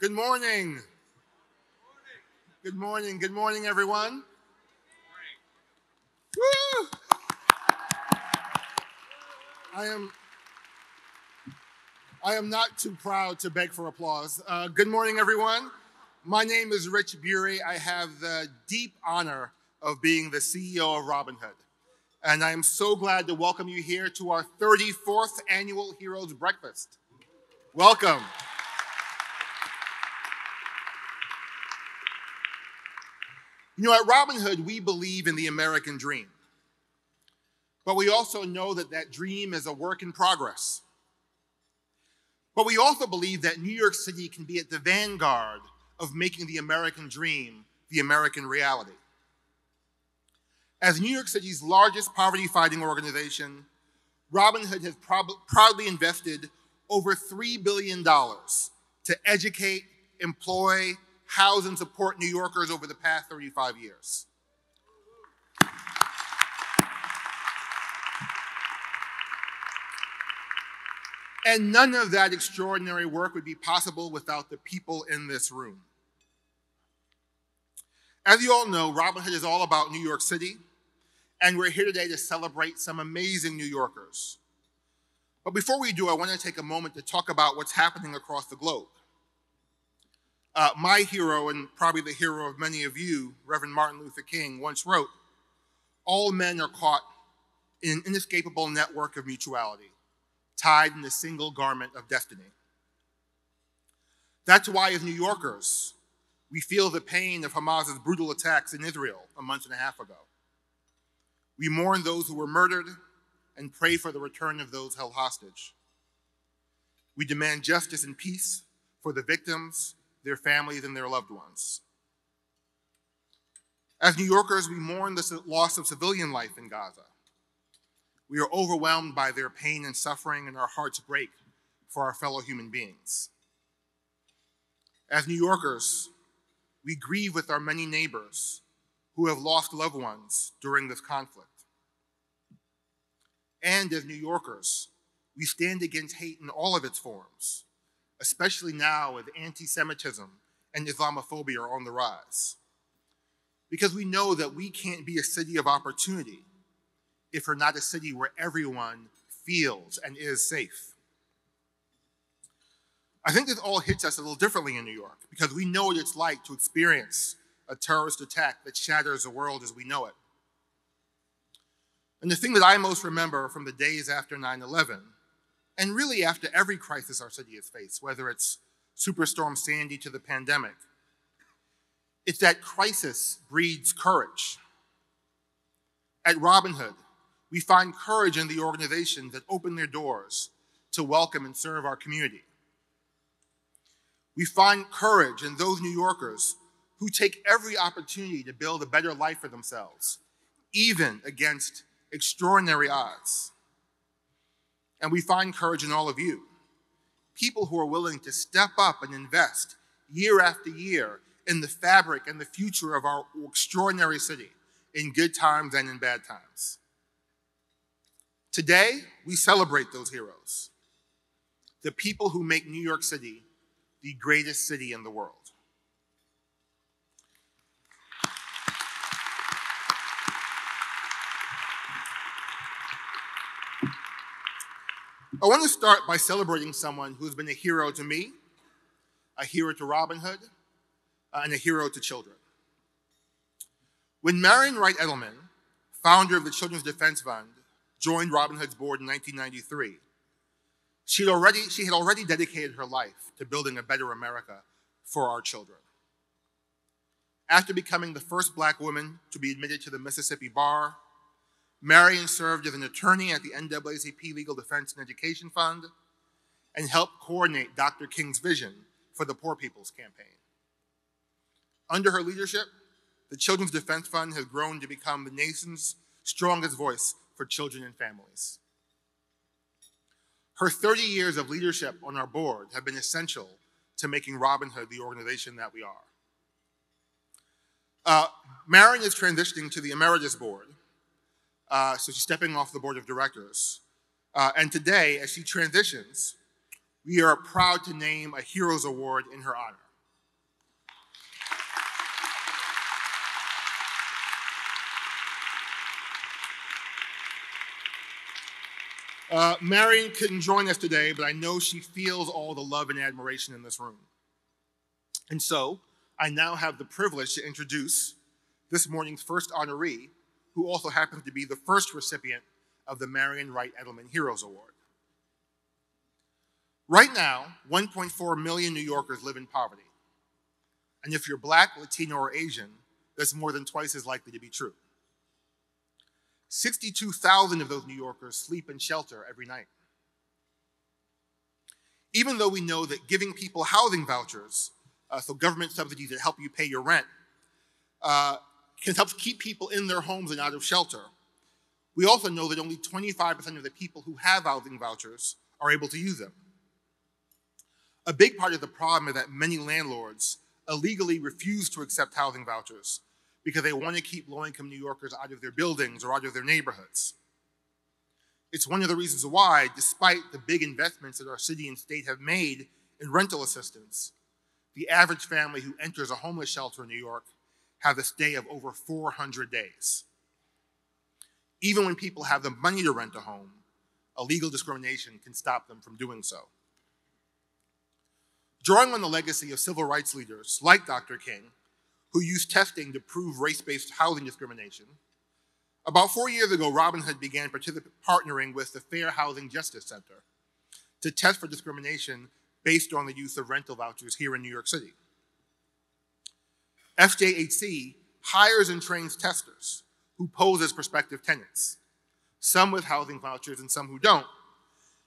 Good morning. Good morning. Good morning, everyone. Woo! I am. I am not too proud to beg for applause. Uh, good morning, everyone. My name is Rich Buery. I have the deep honor of being the CEO of Robin Hood. And I am so glad to welcome you here to our 34th annual Heroes Breakfast. Welcome. You know, at Robin Hood, we believe in the American dream. But we also know that that dream is a work in progress. But we also believe that New York City can be at the vanguard of making the American dream the American reality. As New York City's largest poverty fighting organization, Robin Hood has prob- proudly invested over $3 billion to educate, employ, house, and support New Yorkers over the past 35 years. And none of that extraordinary work would be possible without the people in this room. As you all know, Robin Hood is all about New York City, and we're here today to celebrate some amazing New Yorkers. But before we do, I want to take a moment to talk about what's happening across the globe. Uh, my hero, and probably the hero of many of you, Reverend Martin Luther King, once wrote All men are caught in an inescapable network of mutuality, tied in a single garment of destiny. That's why, as New Yorkers, we feel the pain of Hamas's brutal attacks in Israel a month and a half ago. We mourn those who were murdered and pray for the return of those held hostage. We demand justice and peace for the victims, their families, and their loved ones. As New Yorkers, we mourn the loss of civilian life in Gaza. We are overwhelmed by their pain and suffering, and our hearts break for our fellow human beings. As New Yorkers, we grieve with our many neighbors who have lost loved ones during this conflict. And as New Yorkers, we stand against hate in all of its forms, especially now as anti Semitism and Islamophobia are on the rise. Because we know that we can't be a city of opportunity if we're not a city where everyone feels and is safe. I think this all hits us a little differently in New York because we know what it's like to experience a terrorist attack that shatters the world as we know it. And the thing that I most remember from the days after 9 11, and really after every crisis our city has faced, whether it's Superstorm Sandy to the pandemic, it's that crisis breeds courage. At Robin Hood, we find courage in the organizations that open their doors to welcome and serve our community. We find courage in those New Yorkers who take every opportunity to build a better life for themselves, even against extraordinary odds. And we find courage in all of you, people who are willing to step up and invest year after year in the fabric and the future of our extraordinary city in good times and in bad times. Today, we celebrate those heroes, the people who make New York City the greatest city in the world. I want to start by celebrating someone who's been a hero to me, a hero to Robin Hood, uh, and a hero to children. When Marian Wright Edelman, founder of the Children's Defense Fund, joined Robin Hood's board in 1993, she had already, she had already dedicated her life to building a better America for our children. After becoming the first black woman to be admitted to the Mississippi Bar, Marian served as an attorney at the NAACP Legal Defense and Education Fund and helped coordinate Dr. King's vision for the Poor People's Campaign. Under her leadership, the Children's Defense Fund has grown to become the nation's strongest voice for children and families. Her 30 years of leadership on our board have been essential to making Robin Hood the organization that we are. Uh, Marian is transitioning to the Emeritus Board, uh, so she's stepping off the board of directors. Uh, and today, as she transitions, we are proud to name a Heroes Award in her honor. Uh, Marian couldn't join us today, but I know she feels all the love and admiration in this room. And so, I now have the privilege to introduce this morning's first honoree, who also happens to be the first recipient of the Marian Wright Edelman Heroes Award. Right now, 1.4 million New Yorkers live in poverty. And if you're black, Latino, or Asian, that's more than twice as likely to be true. 62,000 of those New Yorkers sleep in shelter every night. Even though we know that giving people housing vouchers, uh, so government subsidies that help you pay your rent, uh, can help keep people in their homes and out of shelter, we also know that only 25% of the people who have housing vouchers are able to use them. A big part of the problem is that many landlords illegally refuse to accept housing vouchers because they want to keep low income New Yorkers out of their buildings or out of their neighborhoods. It's one of the reasons why, despite the big investments that our city and state have made in rental assistance, the average family who enters a homeless shelter in New York has a stay of over 400 days. Even when people have the money to rent a home, illegal discrimination can stop them from doing so. Drawing on the legacy of civil rights leaders like Dr. King, who used testing to prove race-based housing discrimination, about four years ago, Robin Hood began partnering with the Fair Housing Justice Center to test for discrimination based on the use of rental vouchers here in New York City. FHJC hires and trains testers who pose as prospective tenants, some with housing vouchers and some who don't,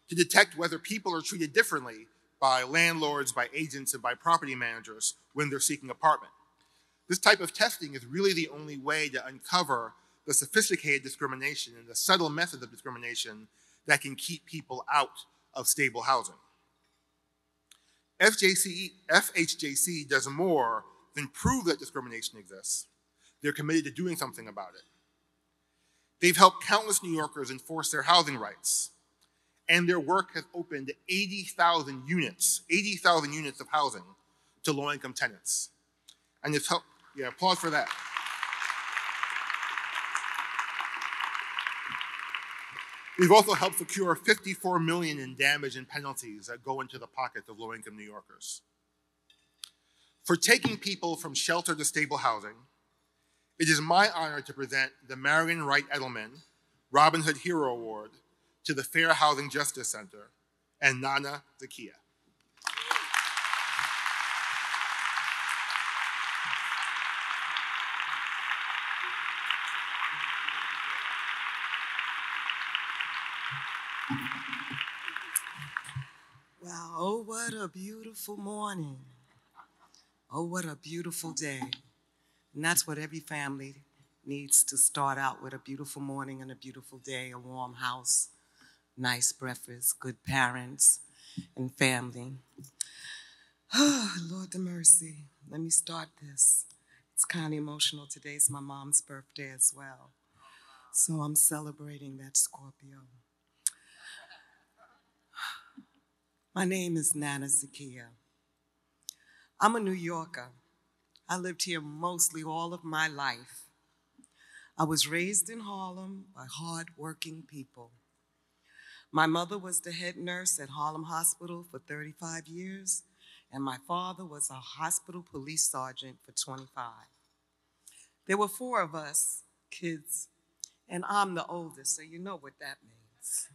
to detect whether people are treated differently by landlords, by agents, and by property managers when they're seeking apartment. This type of testing is really the only way to uncover the sophisticated discrimination and the subtle methods of discrimination that can keep people out of stable housing. FJC, FHJC does more than prove that discrimination exists. They're committed to doing something about it. They've helped countless New Yorkers enforce their housing rights and their work has opened 80,000 units, 80,000 units of housing to low-income tenants. And it's helped, yeah, applause for that. We've also helped secure 54 million in damage and penalties that go into the pockets of low-income New Yorkers. For taking people from shelter to stable housing, it is my honor to present the Marian Wright Edelman Robin Hood Hero Award to the Fair Housing Justice Center and Nana Zakia. Wow, oh, what a beautiful morning. Oh, what a beautiful day. And that's what every family needs to start out with a beautiful morning and a beautiful day, a warm house, nice breakfast, good parents, and family. Oh, Lord the mercy. Let me start this. It's kind of emotional. Today's my mom's birthday as well. So I'm celebrating that Scorpio. My name is Nana Zakia. I'm a New Yorker. I lived here mostly all of my life. I was raised in Harlem by hardworking people. My mother was the head nurse at Harlem Hospital for 35 years, and my father was a hospital police sergeant for 25. There were four of us kids, and I'm the oldest, so you know what that means.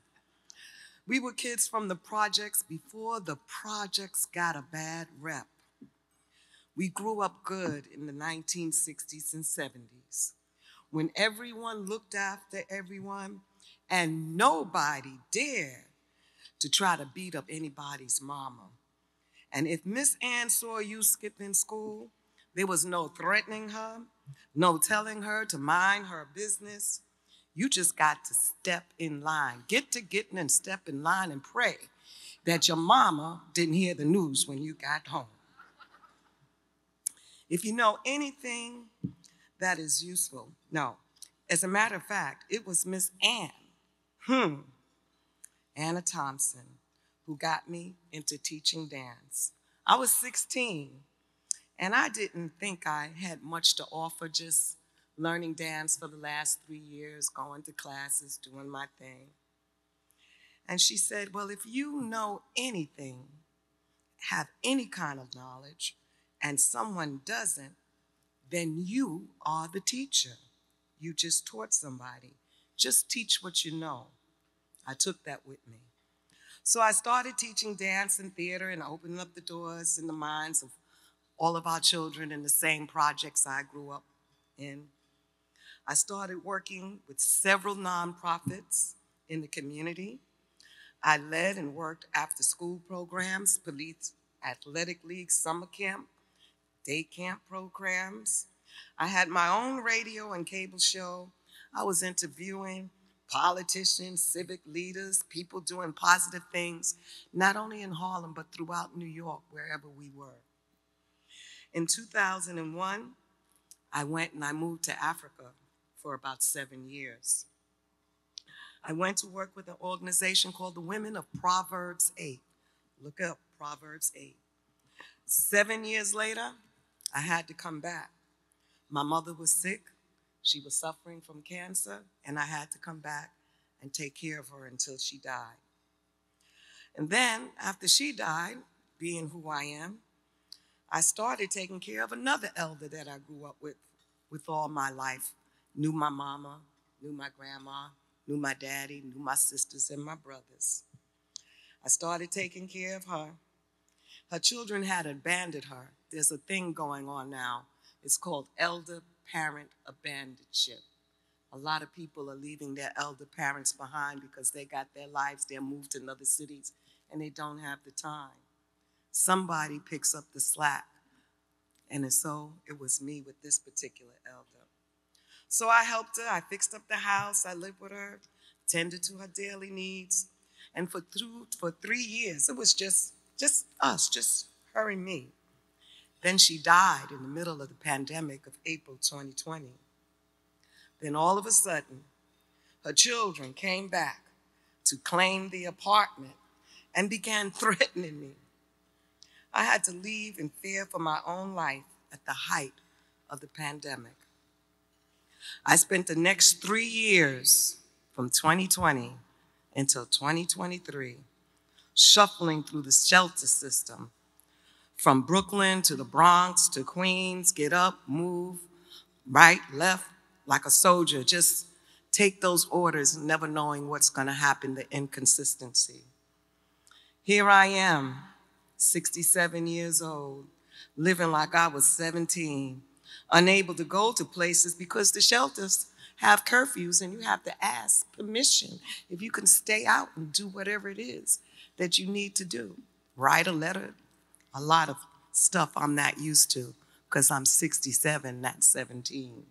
We were kids from the projects before the projects got a bad rep. We grew up good in the 1960s and 70s when everyone looked after everyone and nobody dared to try to beat up anybody's mama. And if Miss Ann saw you skipping school, there was no threatening her, no telling her to mind her business. You just got to step in line. Get to getting and step in line and pray that your mama didn't hear the news when you got home. If you know anything that is useful, no. As a matter of fact, it was Miss Ann Hmm. Anna Thompson, who got me into teaching dance. I was 16, and I didn't think I had much to offer, just learning dance for the last three years, going to classes, doing my thing. And she said, Well, if you know anything, have any kind of knowledge, and someone doesn't, then you are the teacher. You just taught somebody. Just teach what you know. I took that with me. So I started teaching dance and theater and opening up the doors in the minds of all of our children in the same projects I grew up in. I started working with several nonprofits in the community. I led and worked after school programs, police athletic league, summer camp, day camp programs. I had my own radio and cable show. I was interviewing politicians, civic leaders, people doing positive things, not only in Harlem, but throughout New York, wherever we were. In 2001, I went and I moved to Africa for about seven years. I went to work with an organization called the Women of Proverbs 8. Look up Proverbs 8. Seven years later, I had to come back. My mother was sick. She was suffering from cancer, and I had to come back and take care of her until she died. And then, after she died, being who I am, I started taking care of another elder that I grew up with with all my life. Knew my mama, knew my grandma, knew my daddy, knew my sisters and my brothers. I started taking care of her. Her children had abandoned her. There's a thing going on now. It's called elder parent abandonship. A lot of people are leaving their elder parents behind because they got their lives, they're moved to other cities, and they don't have the time. Somebody picks up the slack. And so it was me with this particular elder. So I helped her, I fixed up the house, I lived with her, tended to her daily needs. And for, for three years, it was just, just us, just her and me. Then she died in the middle of the pandemic of April 2020. Then all of a sudden, her children came back to claim the apartment and began threatening me. I had to leave in fear for my own life at the height of the pandemic. I spent the next three years from 2020 until 2023 shuffling through the shelter system from Brooklyn to the Bronx to Queens, get up, move, right, left, like a soldier, just take those orders, never knowing what's going to happen, the inconsistency. Here I am, 67 years old, living like I was 17, unable to go to places because the shelters have curfews and you have to ask permission if you can stay out and do whatever it is that you need to do. Write a letter, a lot of stuff I'm not used to because I'm 67, not 17.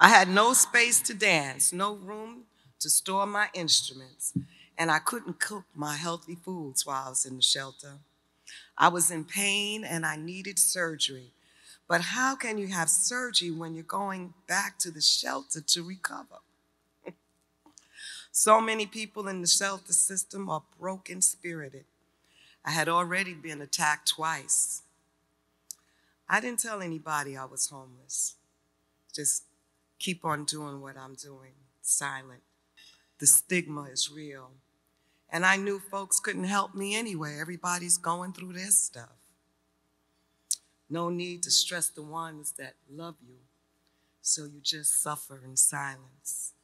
I had no space to dance, no room to store my instruments, and I couldn't cook my healthy foods while I was in the shelter. I was in pain and I needed surgery. But how can you have surgery when you're going back to the shelter to recover? so many people in the shelter system are broken spirited. I had already been attacked twice. I didn't tell anybody I was homeless. Just keep on doing what I'm doing, silent. The stigma is real. And I knew folks couldn't help me anyway. Everybody's going through their stuff. No need to stress the ones that love you, so you just suffer in silence.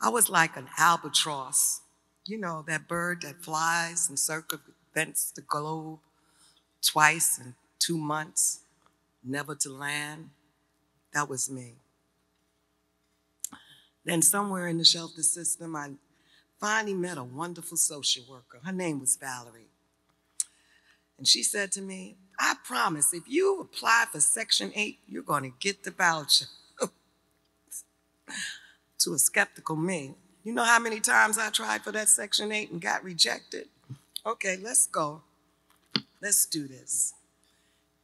I was like an albatross, you know, that bird that flies and circles fence the globe twice in two months, never to land. That was me. Then, somewhere in the shelter system, I finally met a wonderful social worker. Her name was Valerie. And she said to me, I promise if you apply for Section 8, you're going to get the voucher. to a skeptical me, you know how many times I tried for that Section 8 and got rejected? Okay, let's go. Let's do this.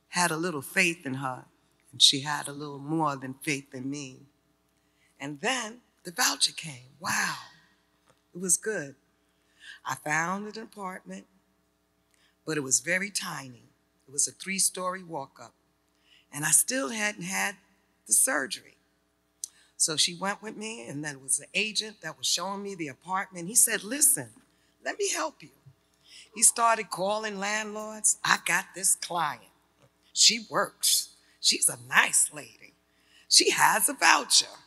Had a little faith in her, and she had a little more than faith in me. And then the voucher came. Wow, it was good. I found an apartment, but it was very tiny. It was a three story walk up, and I still hadn't had the surgery. So she went with me, and then was the agent that was showing me the apartment. He said, Listen, let me help you. He started calling landlords. I got this client. She works. She's a nice lady. She has a voucher.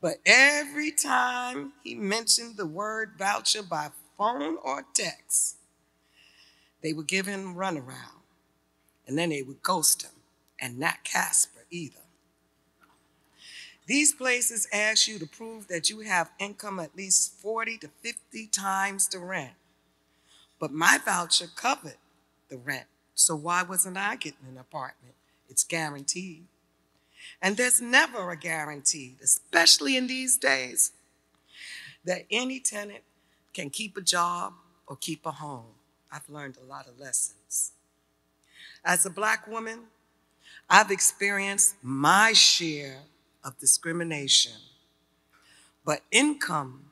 But every time he mentioned the word voucher by phone or text, they would give him runaround. And then they would ghost him, and not Casper either. These places ask you to prove that you have income at least 40 to 50 times the rent. But my voucher covered the rent, so why wasn't I getting an apartment? It's guaranteed. And there's never a guarantee, especially in these days, that any tenant can keep a job or keep a home. I've learned a lot of lessons. As a black woman, I've experienced my share of discrimination, but income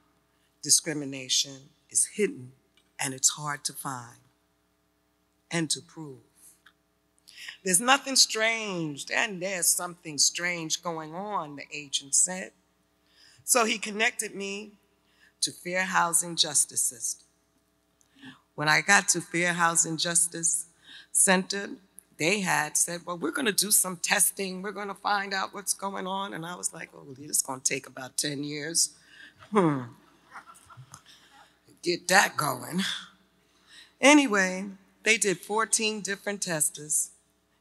discrimination is hidden and it's hard to find and to prove. There's nothing strange, and there's something strange going on, the agent said. So he connected me to Fair Housing Justice System. When I got to Fair Housing Justice Center, they had said, Well, we're going to do some testing. We're going to find out what's going on. And I was like, Oh, this is going to take about 10 years. Hmm. Get that going. Anyway, they did 14 different tests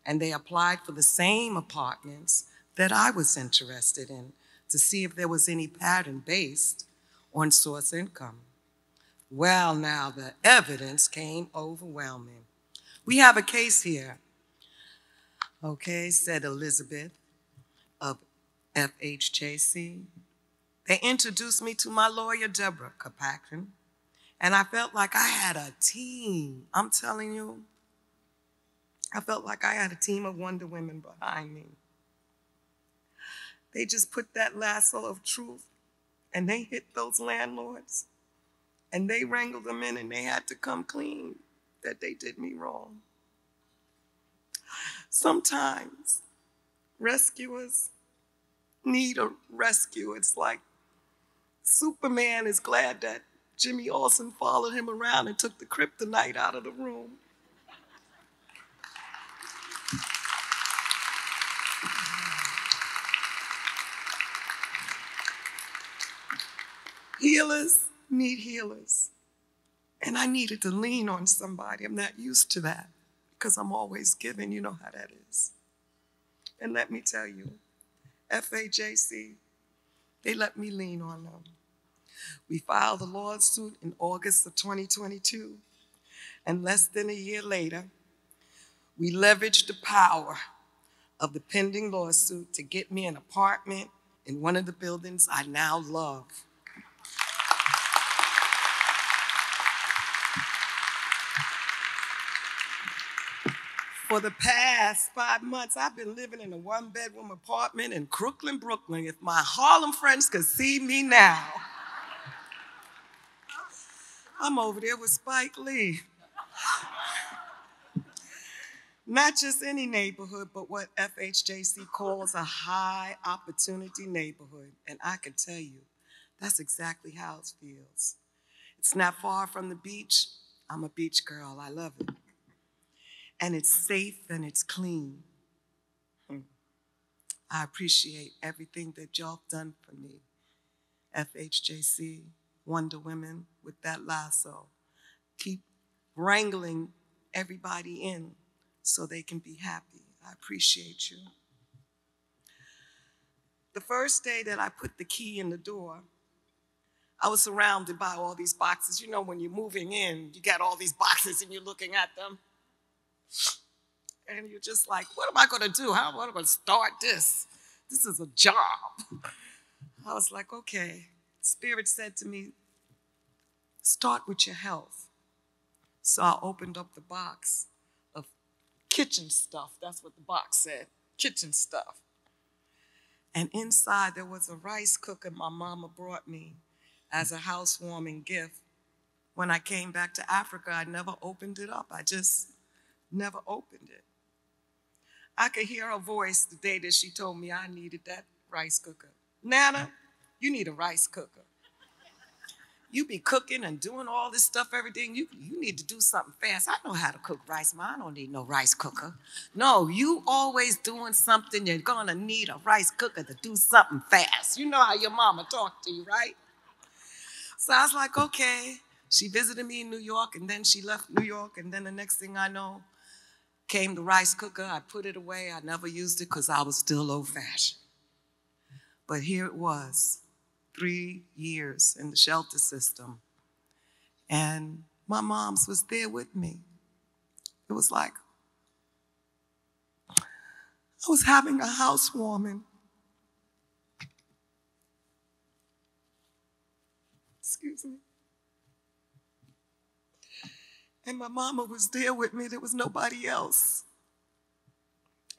and they applied for the same apartments that I was interested in to see if there was any pattern based on source income. Well, now the evidence came overwhelming. We have a case here Okay, said Elizabeth of FHJC. They introduced me to my lawyer, Deborah Kapakrin, and I felt like I had a team. I'm telling you, I felt like I had a team of Wonder Women behind me. They just put that lasso of truth and they hit those landlords and they wrangled them in and they had to come clean that they did me wrong. Sometimes rescuers need a rescue. It's like Superman is glad that Jimmy Olsen followed him around and took the kryptonite out of the room. Healers need healers. And I needed to lean on somebody. I'm not used to that because I'm always giving. You know how that is. And let me tell you, FHJC, they let me lean on them. We filed the lawsuit in August of 2022, and less than a year later, we leveraged the power of the pending lawsuit to get me an apartment in one of the buildings I now love. For the past five months, I've been living in a one bedroom apartment in Crooklyn, Brooklyn. If my Harlem friends could see me now, I'm over there with Spike Lee. Not just any neighborhood, but what FHJC calls a high opportunity neighborhood. And I can tell you, that's exactly how it feels. It's not far from the beach. I'm a beach girl, I love it and it's safe and it's clean. Hmm. I appreciate everything that y'all done for me. FHJC, Wonder Women with that lasso. Keep wrangling everybody in so they can be happy. I appreciate you. The first day that I put the key in the door, I was surrounded by all these boxes. You know, when you're moving in, you got all these boxes and you're looking at them. And you're just like, what am I going to do? How am I going to start this? This is a job. I was like, okay. Spirit said to me, start with your health. So I opened up the box of kitchen stuff. That's what the box said kitchen stuff. And inside there was a rice cooker my mama brought me as a housewarming gift. When I came back to Africa, I never opened it up. I just never opened it. I could hear her voice the day that she told me I needed that rice cooker. Nana, you need a rice cooker. You be cooking and doing all this stuff, everything. You, you need to do something fast. I know how to cook rice, ma. I don't need no rice cooker. No, you always doing something. You're gonna need a rice cooker to do something fast. You know how your mama talked to you, right? So I was like, okay. She visited me in New York and then she left New York. And then the next thing I know, came the rice cooker. I put it away. I never used it because I was still old fashioned. But here it was, three years in the shelter system. And my mom's was there with me. It was like I was having a housewarming. Excuse me. And my mama was there with me. There was nobody else.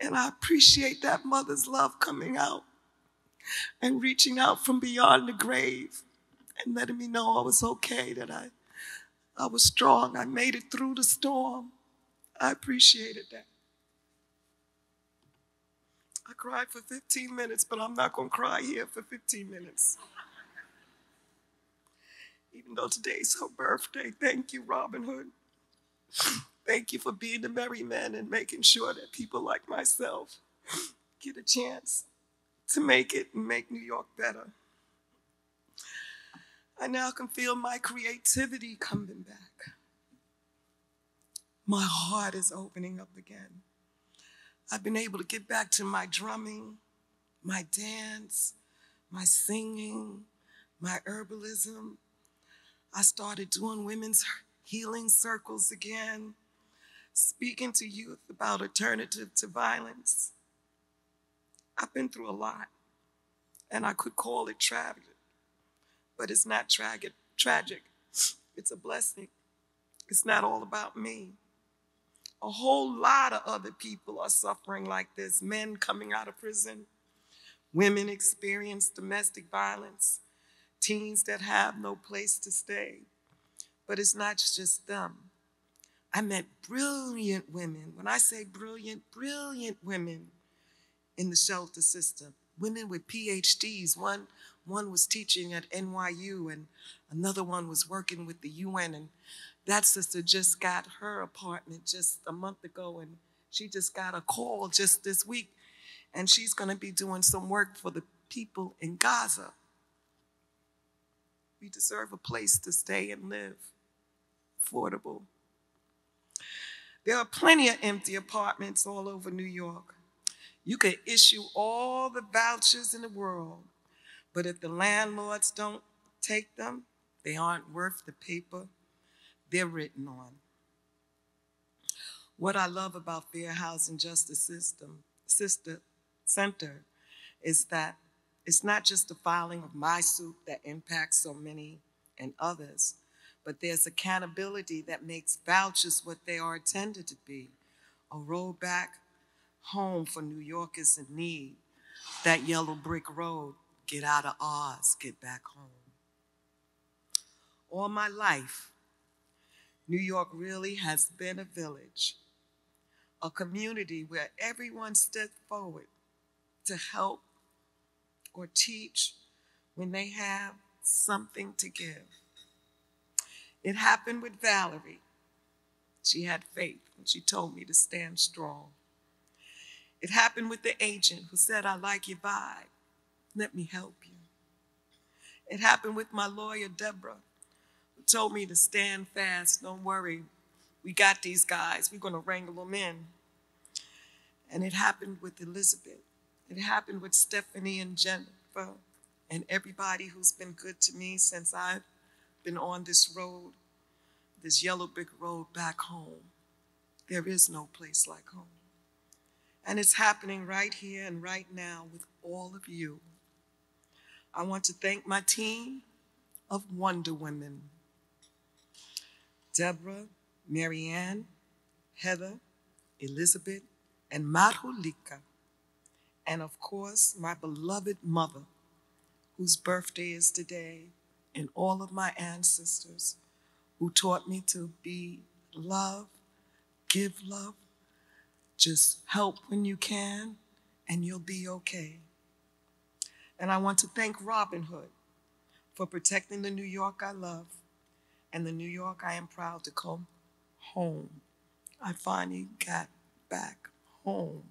And I appreciate that mother's love coming out and reaching out from beyond the grave and letting me know I was okay, that I, I was strong. I made it through the storm. I appreciated that. I cried for 15 minutes, but I'm not going to cry here for 15 minutes. Even though today's her birthday, thank you, Robin Hood. Thank you for being the merry man and making sure that people like myself get a chance to make it and make New York better. I now can feel my creativity coming back. My heart is opening up again. I've been able to get back to my drumming, my dance, my singing, my herbalism. I started doing women's healing circles again, speaking to youth about alternative to violence. I've been through a lot, and I could call it tragic, but it's not tragic. Tragic. It's a blessing. It's not all about me. A whole lot of other people are suffering like this. Men coming out of prison, women experience domestic violence, teens that have no place to stay. But it's not just them. I met brilliant women. When I say brilliant, brilliant women in the shelter system, women with PhDs. One, one was teaching at NYU, and another one was working with the UN. And that sister just got her apartment just a month ago, and she just got a call just this week, and she's going to be doing some work for the people in Gaza. We deserve a place to stay and live, affordable. There are plenty of empty apartments all over New York. You can issue all the vouchers in the world, but if the landlords don't take them, they aren't worth the paper they're written on. What I love about Fair Housing Justice System Sister Center is that it's not just the filing of my suit that impacts so many and others, but there's accountability that makes vouchers what they are intended to be a rollback home for New Yorkers in need. That yellow brick road, get out of Oz, get back home. All my life, New York really has been a village, a community where everyone stepped forward to help or teach when they have something to give. It happened with Valerie. She had faith and she told me to stand strong. It happened with the agent who said, I like your vibe. Let me help you. It happened with my lawyer, Deborah, who told me to stand fast. Don't worry. We got these guys. We're going to wrangle them in. And it happened with Elizabeth. It happened with Stephanie and Jennifer and everybody who's been good to me since I've been on this road, this yellow brick road back home. There is no place like home. And it's happening right here and right now with all of you. I want to thank my team of Wonder Women Deborah, Marianne, Heather, Elizabeth, and Marulika. And of course, my beloved mother, whose birthday is today, and all of my ancestors who taught me to be love, give love, just help when you can, and you'll be okay. And I want to thank Robin Hood for protecting the New York I love and the New York I am proud to call home. I finally got back home,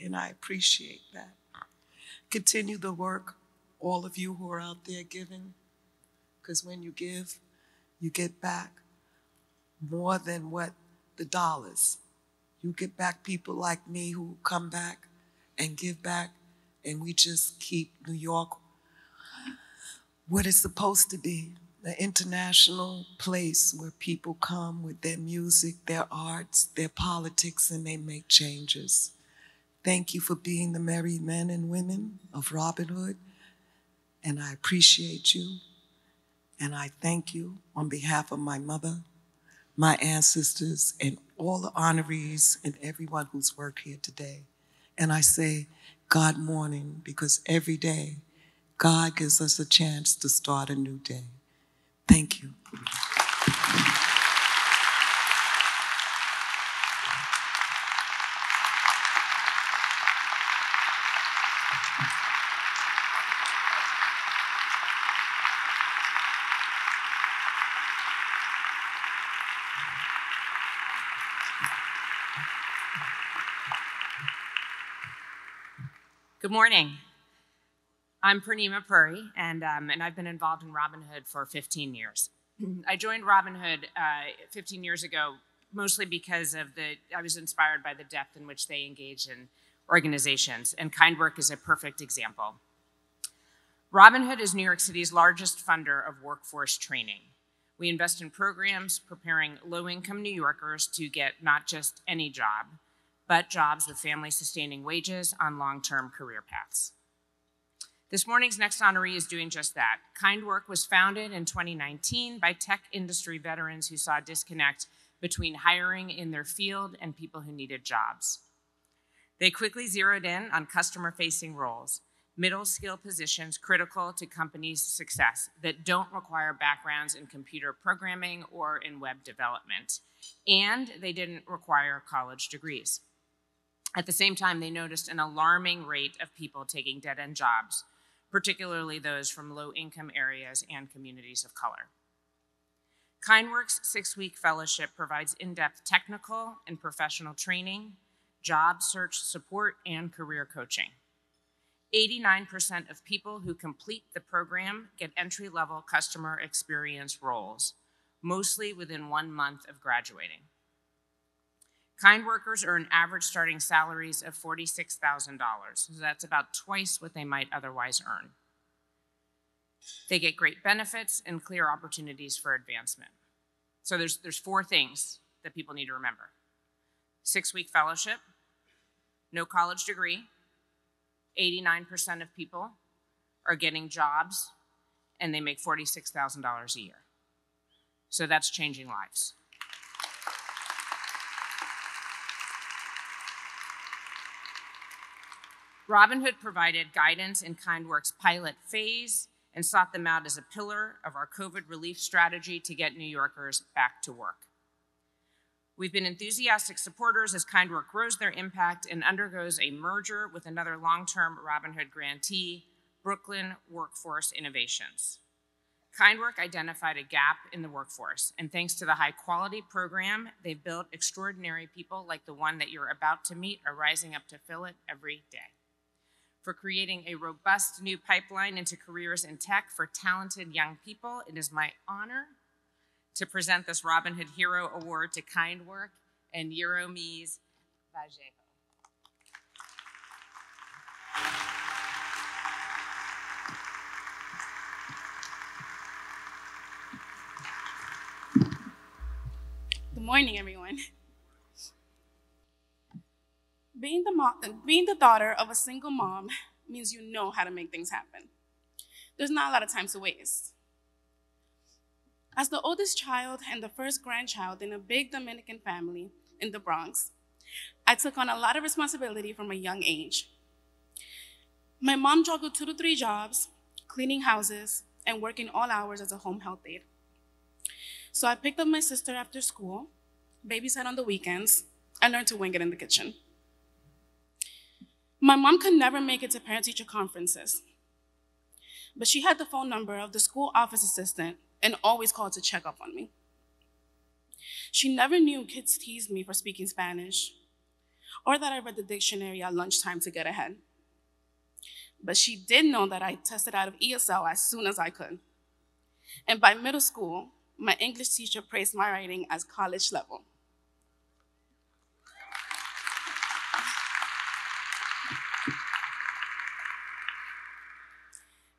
and I appreciate that. Continue the work, all of you who are out there giving, because when you give, you get back more than what the dollars. You get back people like me who come back and give back, and we just keep New York what it's supposed to be the international place where people come with their music, their arts, their politics, and they make changes. Thank you for being the merry men and women of Robin Hood, and I appreciate you. And I thank you on behalf of my mother, my ancestors, and all the honorees and everyone who's worked here today. And I say, God morning, because every day God gives us a chance to start a new day. Thank you. Good morning. I'm Purnima Puri, and, um, and I've been involved in Robin Hood for 15 years. I joined Robin Hood uh, 15 years ago mostly because of the, I was inspired by the depth in which they engage in organizations, and KindWork is a perfect example. Robin Hood is New York City's largest funder of workforce training. We invest in programs preparing low income New Yorkers to get not just any job, but jobs with family sustaining wages on long term career paths. This morning's next honoree is doing just that. KindWork was founded in 2019 by tech industry veterans who saw a disconnect between hiring in their field and people who needed jobs. They quickly zeroed in on customer facing roles, middle skill positions critical to companies' success that don't require backgrounds in computer programming or in web development. And they didn't require college degrees. At the same time, they noticed an alarming rate of people taking dead end jobs, particularly those from low income areas and communities of color. KindWork's six week fellowship provides in depth technical and professional training, job search support, and career coaching. 89% of people who complete the program get entry level customer experience roles, mostly within one month of graduating. Kind workers earn average starting salaries of $46,000. So that's about twice what they might otherwise earn. They get great benefits and clear opportunities for advancement. So there's, there's four things that people need to remember. Six week fellowship, no college degree, 89% of people are getting jobs and they make $46,000 a year. So that's changing lives. Robin Hood provided guidance in KindWork's pilot phase and sought them out as a pillar of our COVID relief strategy to get New Yorkers back to work. We've been enthusiastic supporters as KindWork grows their impact and undergoes a merger with another long-term Robin Hood grantee, Brooklyn Workforce Innovations. KindWork identified a gap in the workforce, and thanks to the high quality program, they've built extraordinary people like the one that you're about to meet are rising up to fill it every day for creating a robust new pipeline into careers in tech for talented young people. It is my honor to present this Robin Hood Hero Award to KindWork and Yiromys Vallejo. Good morning, everyone. Being the, being the daughter of a single mom means you know how to make things happen. There's not a lot of time to waste. As the oldest child and the first grandchild in a big Dominican family in the Bronx, I took on a lot of responsibility from a young age. My mom juggled two to three jobs, cleaning houses, and working all hours as a home health aide. So I picked up my sister after school, babysat on the weekends, and learned to wing it in the kitchen. My mom could never make it to parent teacher conferences, But she had the phone number of the school office assistant and always called to check up on me. She never knew kids teased me for speaking Spanish or that I read the dictionary at lunchtime to get ahead. But she did know that I tested out of ESL as soon as I could. And by middle school, my English teacher praised my writing as college level.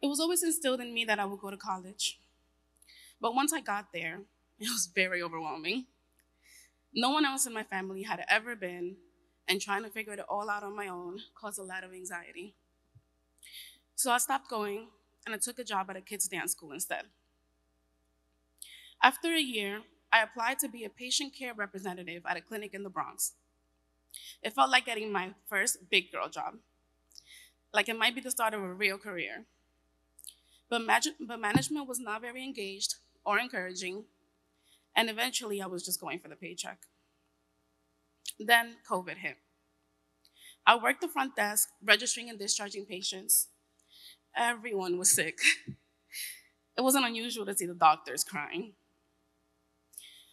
It was always instilled in me that I would go to college. But once I got there, it was very overwhelming. No one else in my family had ever been, and trying to figure it all out on my own caused a lot of anxiety. So I stopped going and I took a job at a kids' dance school instead. After a year, I applied to be a patient care representative at a clinic in the Bronx. It felt like getting my first big girl job, like it might be the start of a real career. But, but management was not very engaged or encouraging, and eventually I was just going for the paycheck. Then COVID hit. I worked the front desk, registering and discharging patients. Everyone was sick. It wasn't unusual to see the doctors crying.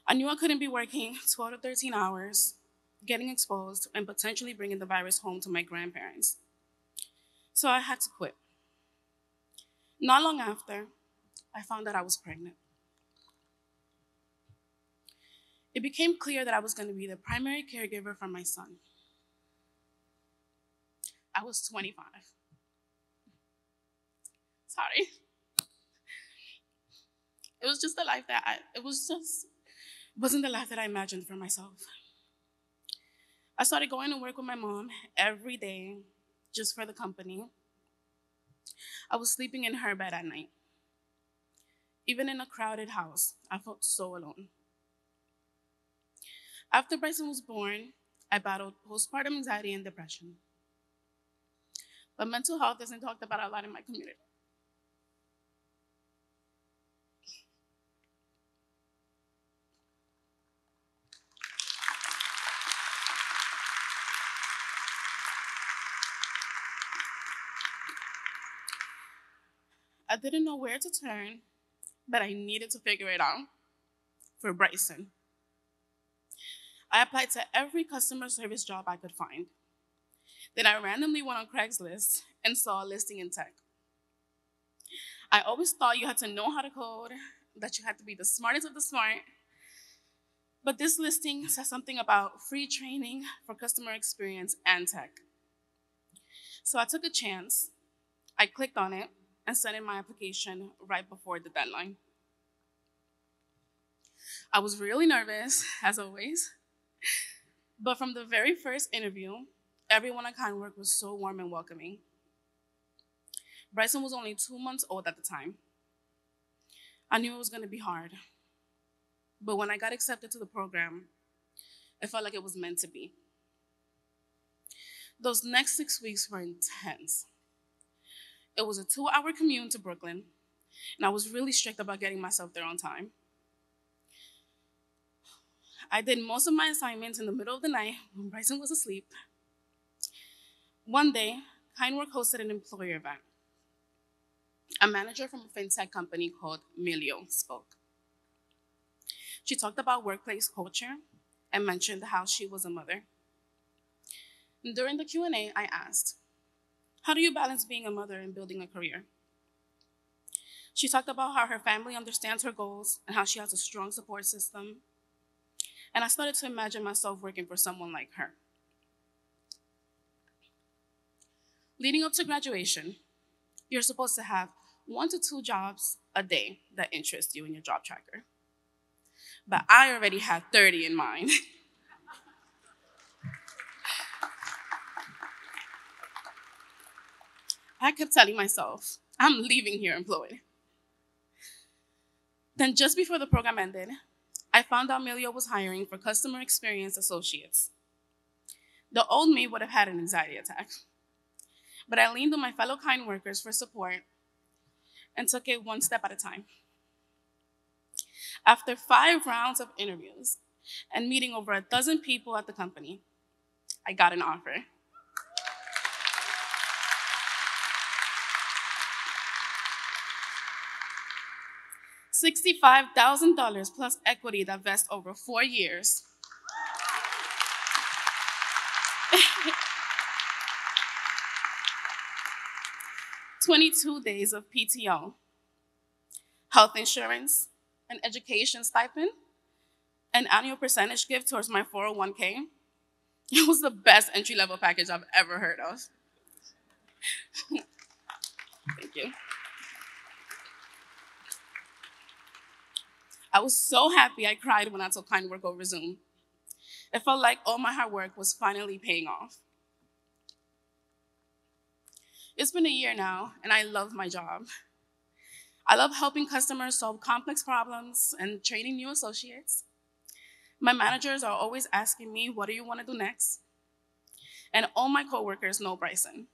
I knew I couldn't be working 12 to 13 hours, getting exposed, and potentially bringing the virus home to my grandparents. So I had to quit. Not long after, I found that I was pregnant. It became clear that I was going to be the primary caregiver for my son. I was 25. Sorry. It was just the life that I, it was just, wasn't the life that I imagined for myself. I started going to work with my mom every day just for the company. I was sleeping in her bed at night. Even in a crowded house, I felt so alone. After Bryson was born, I battled postpartum anxiety and depression. But mental health isn't talked about a lot in my community. I didn't know where to turn, but I needed to figure it out for Bryson. I applied to every customer service job I could find. Then I randomly went on Craigslist and saw a listing in tech. I always thought you had to know how to code, that you had to be the smartest of the smart. But this listing says something about free training for customer experience and tech. So I took a chance. I clicked on it and sent in my application right before the deadline. I was really nervous, as always, but from the very first interview, everyone at KindWork was so warm and welcoming. Bryson was only two months old at the time. I knew it was going to be hard, but when I got accepted to the program, it felt like it was meant to be. Those next six weeks were intense. It was a two hour commute to Brooklyn, and I was really strict about getting myself there on time. I did most of my assignments in the middle of the night when Bryson was asleep. One day, KindWork hosted an employer event. A manager from a fintech company called Melio spoke. She talked about workplace culture and mentioned how she was a mother. During the Q&A, I asked, how do you balance being a mother and building a career? She talked about how her family understands her goals and how she has a strong support system. And I started to imagine myself working for someone like her. Leading up to graduation, you're supposed to have one to two jobs a day that interest you in your job tracker. But I already had 30 in mind. I kept telling myself, I'm leaving here employed. Then, just before the program ended, I found out Melio was hiring for customer experience associates. The old me would have had an anxiety attack, but I leaned on my fellow kind workers for support and took it one step at a time. After five rounds of interviews and meeting over a dozen people at the company, I got an offer. $65,000 plus equity that vests over four years. Twenty-two days of PTO, health insurance, an education stipend, an annual percentage gift towards my 401k. It was the best entry level package I've ever heard of. Thank you. I was so happy I cried when I took KindWork over Zoom. It felt like all my hard work was finally paying off. It's been a year now, and I love my job. I love helping customers solve complex problems and training new associates. My managers are always asking me, what do you want to do next? And all my coworkers know Bryson.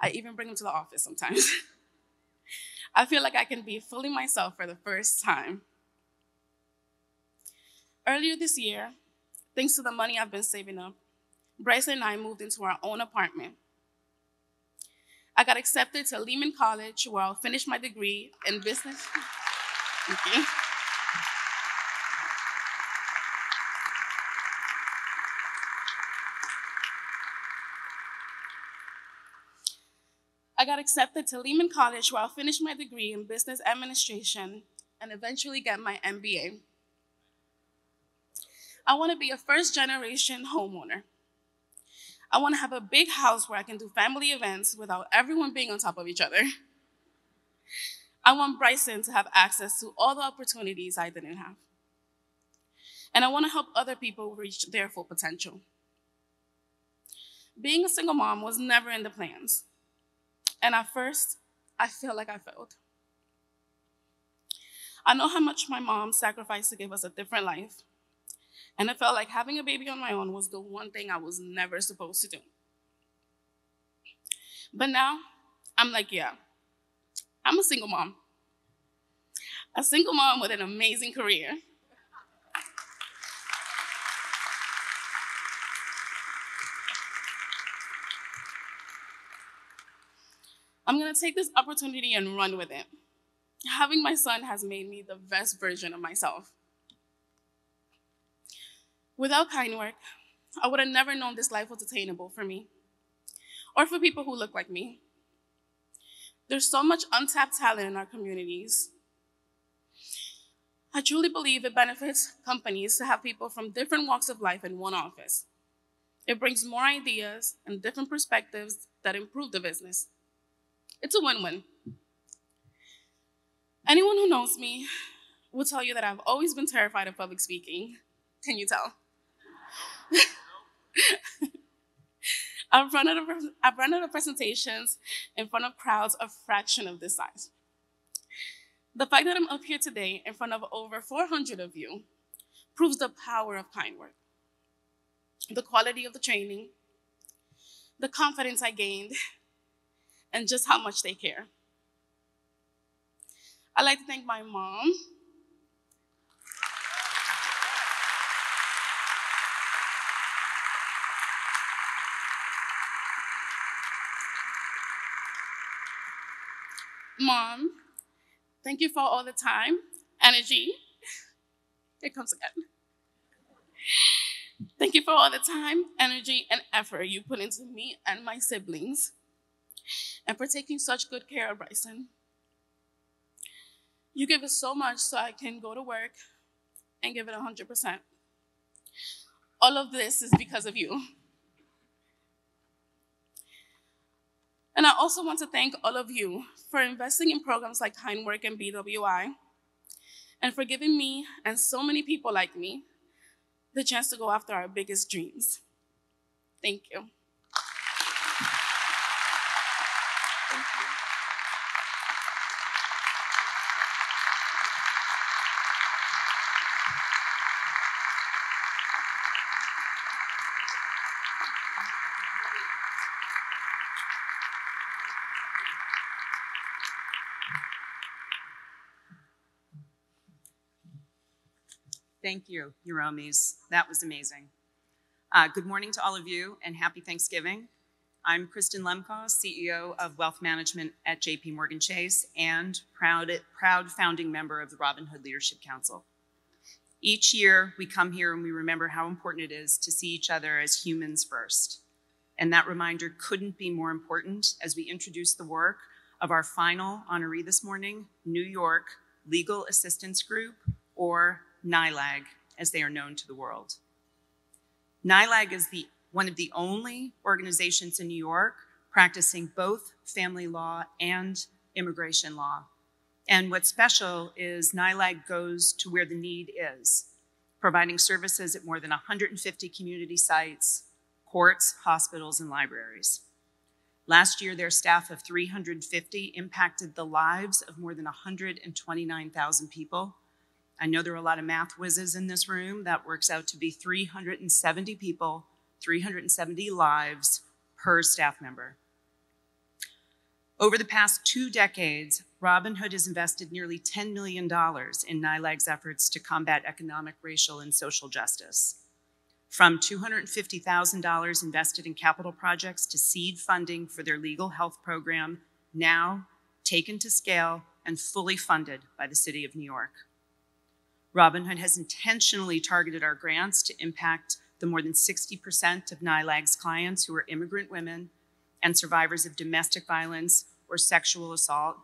I even bring him to the office sometimes. I feel like I can be fully myself for the first time. Earlier this year, thanks to the money I've been saving up, Bryson and I moved into our own apartment. I got accepted to Lehman College where I'll finish my degree in business. Thank you. I got accepted to Lehman College where I'll finish my degree in business administration and eventually get my MBA. I want to be a first generation homeowner. I want to have a big house where I can do family events without everyone being on top of each other. I want Bryson to have access to all the opportunities I didn't have. And I want to help other people reach their full potential. Being a single mom was never in the plans. And at first, I feel like I failed. I know how much my mom sacrificed to give us a different life. And I felt like having a baby on my own was the one thing I was never supposed to do. But now, I'm like, yeah, I'm a single mom. A single mom with an amazing career. I'm gonna take this opportunity and run with it. Having my son has made me the best version of myself. Without KindWork, I would have never known this life was attainable for me or for people who look like me. There's so much untapped talent in our communities. I truly believe it benefits companies to have people from different walks of life in one office. It brings more ideas and different perspectives that improve the business. It's a win win. Anyone who knows me will tell you that I've always been terrified of public speaking. Can you tell? I've run, out of, I've run out of presentations in front of crowds a fraction of this size. The fact that I'm up here today in front of over 400 of you proves the power of KindWork, the quality of the training, the confidence I gained, and just how much they care. I'd like to thank my mom. Mom, thank you for all the time, energy. Here comes again. Thank you for all the time, energy, and effort you put into me and my siblings and for taking such good care of Bryson. You give us so much so I can go to work and give it 100%. All of this is because of you. And I also want to thank all of you for investing in programs like KindWork and BWI, and for giving me and so many people like me the chance to go after our biggest dreams. Thank you. Thank you, Yiromys. That was amazing. Uh, good morning to all of you and happy Thanksgiving. I'm Kristin Lemkau, CEO of Wealth Management at JP Morgan Chase and proud, proud founding member of the Robin Hood Leadership Council. Each year, we come here and we remember how important it is to see each other as humans first. And that reminder couldn't be more important as we introduce the work of our final honoree this morning, New York Legal Assistance Group, or NYLAG, as they are known to the world. NYLAG is the, one of the only organizations in New York practicing both family law and immigration law. And what's special is NYLAG goes to where the need is, providing services at more than 150 community sites, courts, hospitals, and libraries. Last year, their staff of 350 impacted the lives of more than 129,000 people. I know there are a lot of math whizzes in this room. That works out to be 370 people, 370 lives per staff member. Over the past two decades, Robin Hood has invested nearly $10 million in NYLAG's efforts to combat economic, racial, and social justice from $250,000 invested in capital projects to seed funding for their legal health program, now taken to scale and fully funded by the City of New York. Robin Hood has intentionally targeted our grants to impact the more than 60% of NYLAG's clients who are immigrant women and survivors of domestic violence or sexual assault,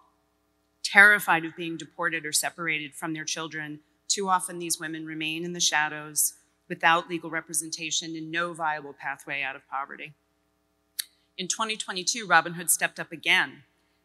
terrified of being deported or separated from their children. Too often, these women remain in the shadows without legal representation and no viable pathway out of poverty. In 2022, Robin Hood stepped up again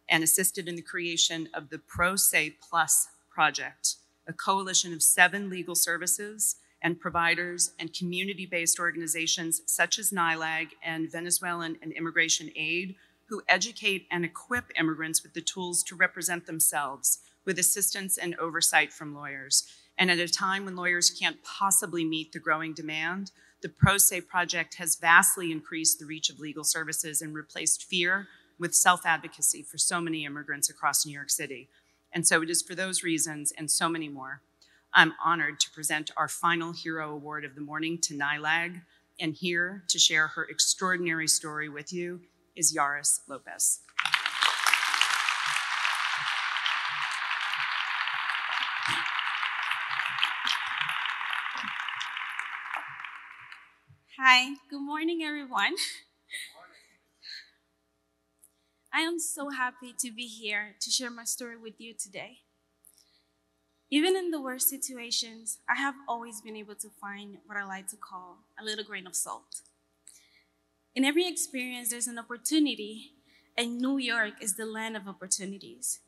and assisted in the creation of the Pro Se Plus project, a coalition of seven legal services and providers and community-based organizations such as NYLAG and Venezuelan and Immigrant Aid who educate and equip immigrants with the tools to represent themselves with assistance and oversight from lawyers. And at a time when lawyers can't possibly meet the growing demand, the Pro Se project has vastly increased the reach of legal services and replaced fear with self advocacy for so many immigrants across New York City. And so it is for those reasons and so many more. I'm honored to present our final Hero Award of the morning to NYLAG. and here to share her extraordinary story with you is Yarys Lopez. Hi, good morning, everyone. I am so happy to be here to share my story with you today. Even in the worst situations, I have always been able to find what I like to call a little grain of salt. In every experience, there's an opportunity, and New York is the land of opportunities.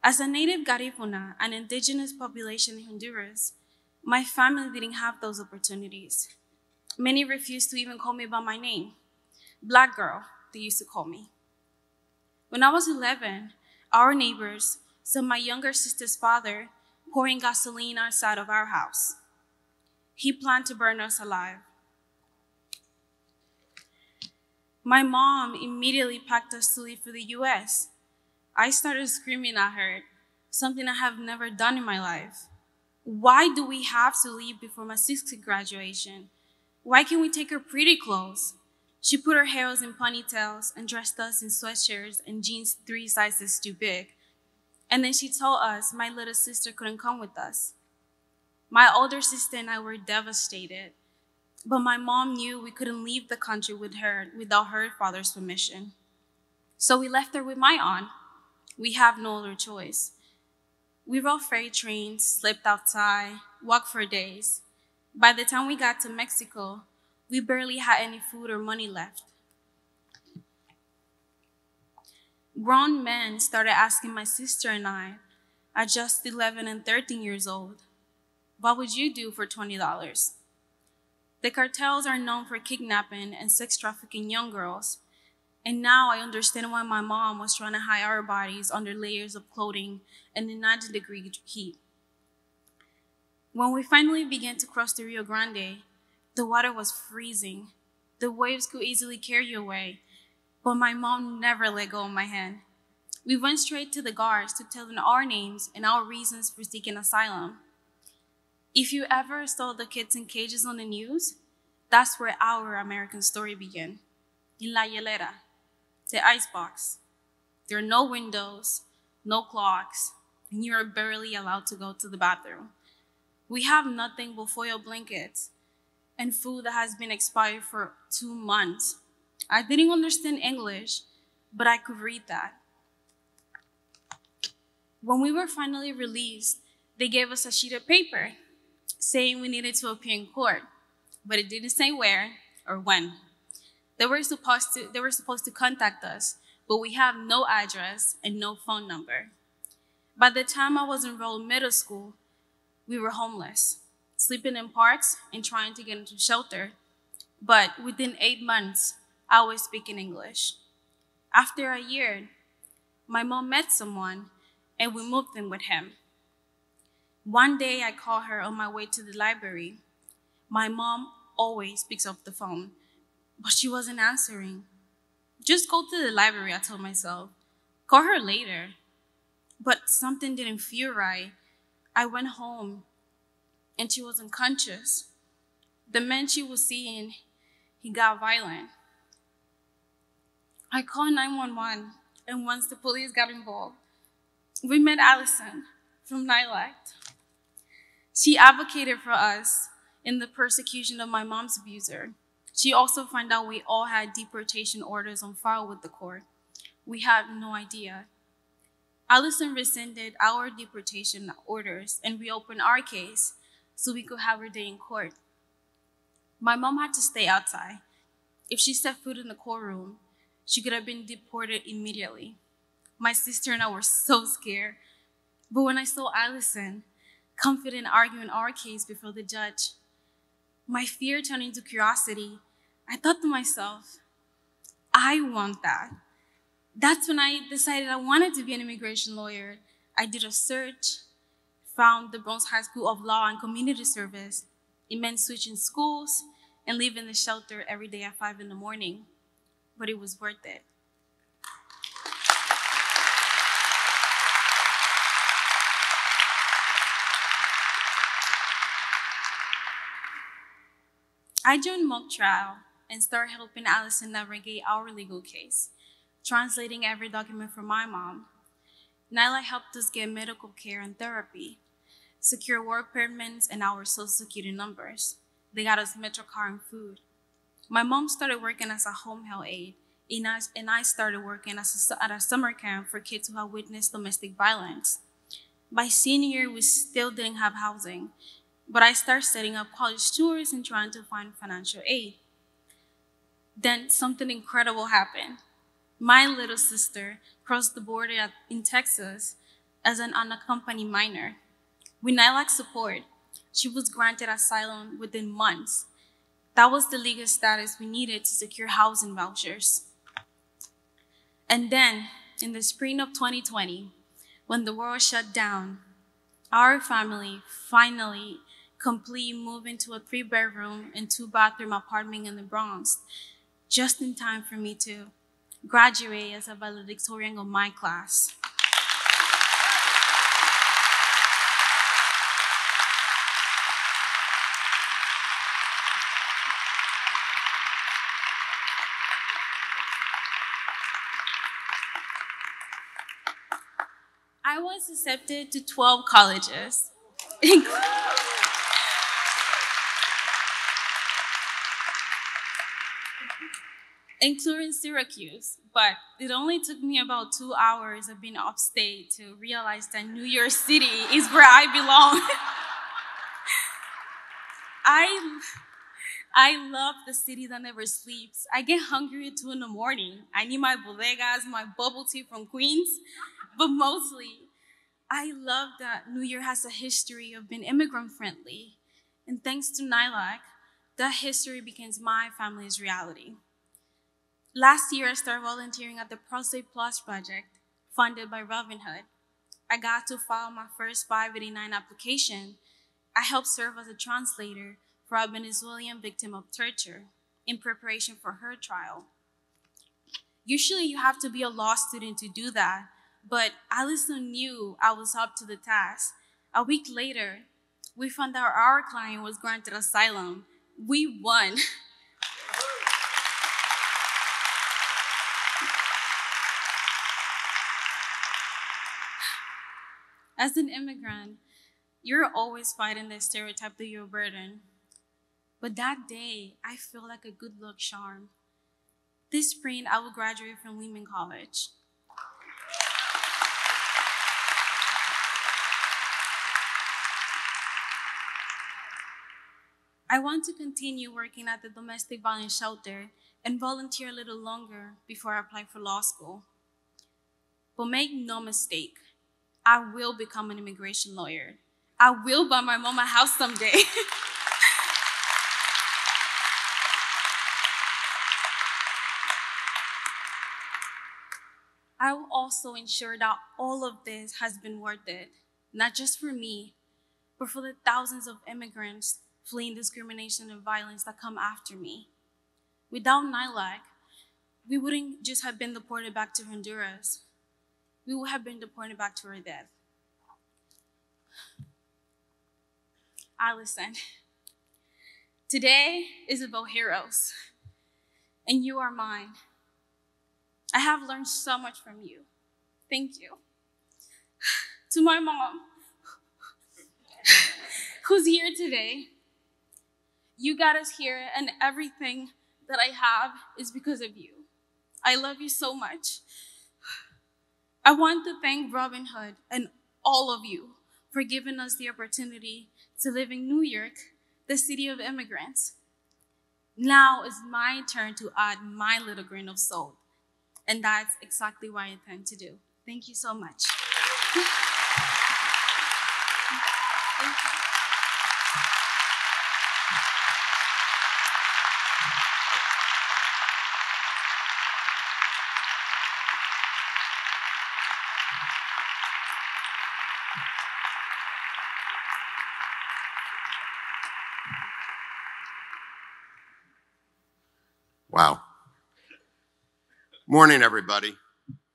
As a native Garifuna, an indigenous population in Honduras, my family didn't have those opportunities. Many refused to even call me by my name. Black girl, they used to call me. When I was 11, our neighbors saw my younger sister's father pouring gasoline outside of our house. He planned to burn us alive. My mom immediately packed us to leave for the US. I started screaming at her, something I have never done in my life. Why do we have to leave before my sixth graduation? Why can't we take her pretty clothes? She put her hair in ponytails and dressed us in sweatshirts and jeans three sizes too big. And then she told us my little sister couldn't come with us. My older sister and I were devastated, but my mom knew we couldn't leave the country with her without her father's permission. So we left her with my aunt. We have no other choice. We rode freight trains, slept outside, walked for days. By the time we got to Mexico, we barely had any food or money left. Grown men started asking my sister and I, at just 11 and 13 years old, what would you do for $20? The cartels are known for kidnapping and sex trafficking young girls. And now I understand why my mom was trying to hide our bodies under layers of clothing in the 90 degree heat. When we finally began to cross the Rio Grande, the water was freezing. The waves could easily carry you away, but my mom never let go of my hand. We went straight to the guards to tell them our names and our reasons for seeking asylum. If you ever saw the kids in cages on the news, that's where our American story began, in La Hielera, to icebox. There are no windows, no clocks, and you are barely allowed to go to the bathroom. We have nothing but foil blankets and food that has been expired for two months. I didn't understand English, but I could read that. When we were finally released, they gave us a sheet of paper saying we needed to appear in court, but it didn't say where or when. They were supposed to, they were supposed to contact us, but we have no address and no phone number. By the time I was enrolled in middle school, we were homeless, sleeping in parks and trying to get into shelter. But within eight months, I was speaking English. After a year, my mom met someone and we moved in with him. One day I called her on my way to the library. My mom always picks up the phone, but she wasn't answering. Just go to the library, I told myself. Call her later. But something didn't feel right. I went home and she was unconscious. The man she was seeing, he got violent. I called 911, and once the police got involved, we met Allison from NYLAG. She advocated for us in the persecution of my mom's abuser. She also found out we all had deportation orders on file with the court. We had no idea. Allison rescinded our deportation orders and reopened our case so we could have her day in court. My mom had to stay outside. If she set foot in the courtroom, she could have been deported immediately. My sister and I were so scared. But when I saw Allison confident arguing our case before the judge, my fear turned into curiosity. I thought to myself, I want that. That's when I decided I wanted to be an immigration lawyer. I did a search, found the Bronx High School of Law and Community Service. It meant switching schools and leaving the shelter every day at 5 in the morning, but it was worth it. I joined mock trial and started helping Allison navigate our legal case, translating every document for my mom. NYLAG helped us get medical care and therapy, secure work permits and our social security numbers. They got us metro MetroCard and food. My mom started working as a home health aide, and I, and I started working as a, at a summer camp for kids who had witnessed domestic violence. By senior year, we still didn't have housing, but I started setting up college tours and trying to find financial aid. Then something incredible happened. My little sister crossed the border in Texas as an unaccompanied minor. With NYLAG support, she was granted asylum within months. That was the legal status we needed to secure housing vouchers. And then, in the spring of 2020, when the world shut down, our family finally complete move into a three bedroom and two bathroom apartment in the Bronx, just in time for me to graduate as a valedictorian of my class. I was accepted to 12 colleges. including Syracuse. But it only took me about two hours of being upstate to realize that New York City is where I belong. I, I love the city that never sleeps. I get hungry at two in the morning. I need my bodegas, my bubble tea from Queens, but mostly, I love that New York has a history of being immigrant friendly. And thanks to NYLAG, that history becomes my family's reality. Last year, I started volunteering at the Pro Se Plus project funded by Robin Hood. I got to file my first 589 application. I helped serve as a translator for a Venezuelan victim of torture in preparation for her trial. Usually, you have to be a law student to do that, but Allison knew I was up to the task. A week later, we found out our client was granted asylum. We won. As an immigrant, you're always fighting the stereotype that you're burden. But that day, I feel like a good luck charm. This spring, I will graduate from Lehman College. I want to continue working at the domestic violence shelter and volunteer a little longer before I apply for law school. But make no mistake, I will become an immigration lawyer. I will buy my mom a house someday. I will also ensure that all of this has been worth it, not just for me, but for the thousands of immigrants fleeing discrimination and violence that come after me. Without NYLAG, we wouldn't just have been deported back to Honduras. We would have been deported back to our death. Ah, Allison, today is about heroes, and you are mine. I have learned so much from you. Thank you. To my mom, who's here today, you got us here, and everything that I have is because of you. I love you so much. I want to thank Robin Hood and all of you for giving us the opportunity to live in New York, the city of immigrants. Now is my turn to add my little grain of salt, and that's exactly what I intend to do. Thank you so much. Wow. Morning, everybody.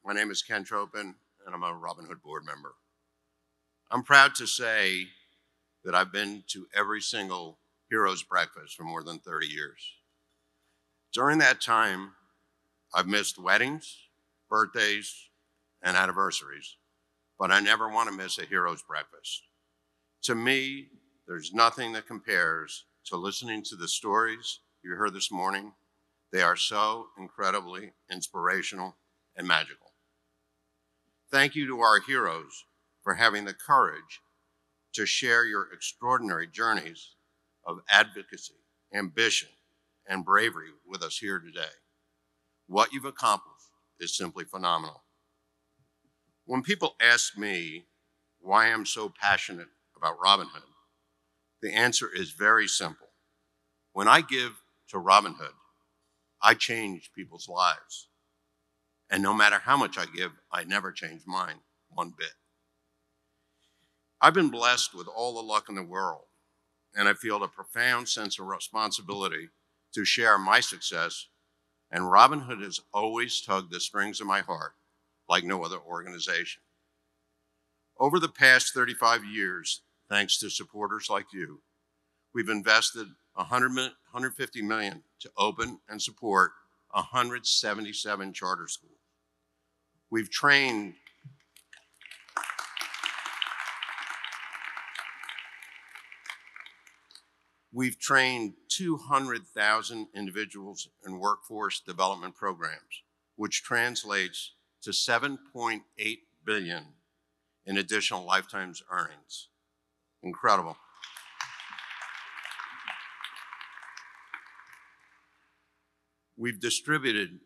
My name is Ken Tropin, and I'm a Robin Hood board member. I'm proud to say that I've been to every single Heroes Breakfast for more than 30 years. During that time, I've missed weddings, birthdays, and anniversaries, but I never want to miss a Heroes Breakfast. To me, there's nothing that compares to listening to the stories you heard this morning they are so incredibly inspirational and magical. Thank you to our heroes for having the courage to share your extraordinary journeys of advocacy, ambition, and bravery with us here today. What you've accomplished is simply phenomenal. When people ask me why I'm so passionate about Robin Hood, the answer is very simple. When I give to Robin Hood, I change people's lives. And no matter how much I give, I never change mine one bit. I've been blessed with all the luck in the world, and I feel a profound sense of responsibility to share my success. And Robin Hood has always tugged the strings of my heart like no other organization. Over the past 35 years, thanks to supporters like you, we've invested 100 150 million to open and support 177 charter schools. We've trained We've trained 200,000 individuals in workforce development programs, which translates to 7.8 billion in additional lifetimes earnings. Incredible. We've distributed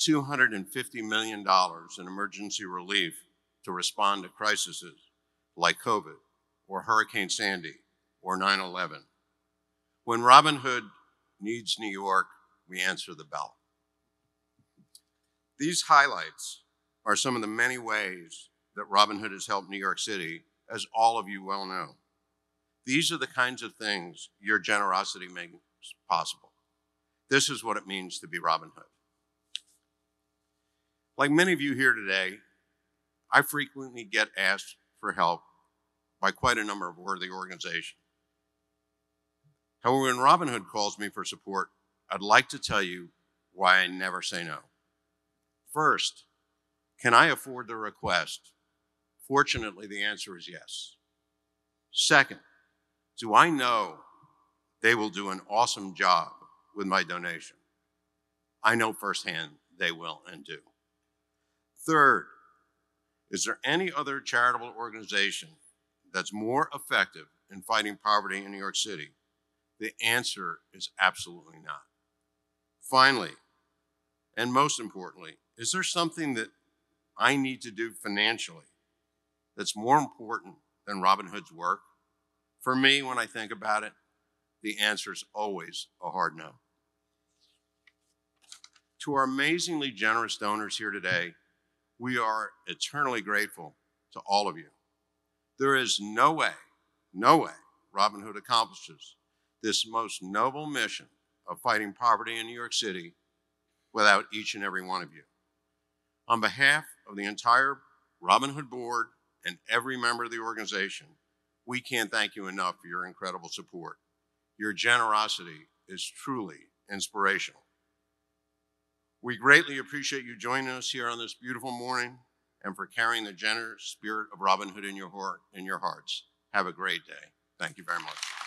$250 million in emergency relief to respond to crises like COVID or Hurricane Sandy or 9 11. When Robin Hood needs New York, we answer the bell. These highlights are some of the many ways that Robin Hood has helped New York City, as all of you well know. These are the kinds of things your generosity makes possible. This is what it means to be Robin Hood. Like many of you here today, I frequently get asked for help by quite a number of worthy organizations. However, when Robin Hood calls me for support, I'd like to tell you why I never say no. First, can I afford the request Fortunately, the answer is yes. Second, do I know they will do an awesome job with my donation? I know firsthand they will and do. Third, is there any other charitable organization that's more effective in fighting poverty in New York City? The answer is absolutely not. Finally, and most importantly, is there something that I need to do financially that's more important than Robin Hood's work? For me, when I think about it, the answer is always a hard no. To our amazingly generous donors here today, we are eternally grateful to all of you. There is no way, no way Robin Hood accomplishes this most noble mission of fighting poverty in New York City without each and every one of you. On behalf of the entire Robin Hood board and every member of the organization, we can't thank you enough for your incredible support. Your generosity is truly inspirational. We greatly appreciate you joining us here on this beautiful morning and for carrying the generous spirit of Robin Hood in your heart in your hearts. Have a great day. Thank you very much.